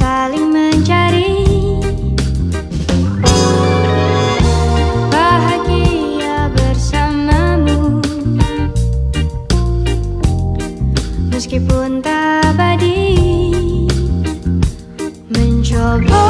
saling mencari. Bahagia bersamamu. Meskipun tak abadi Mencoba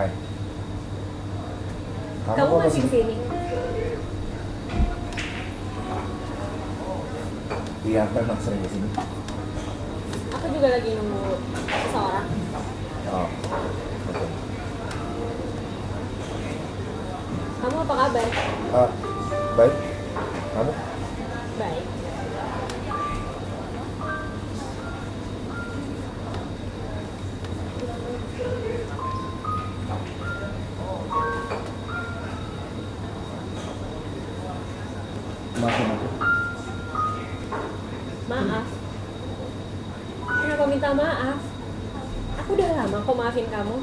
Hai. kamu kok masih di sini? Iya, aku emang sering di sini. Aku juga lagi nunggu seseorang. Oh, betul. Kamu apa kabar? Ah, baik. Kamu? Baik. Maafin aku. Maaf. Kenapa minta maaf? Aku udah lama kok maafin kamu.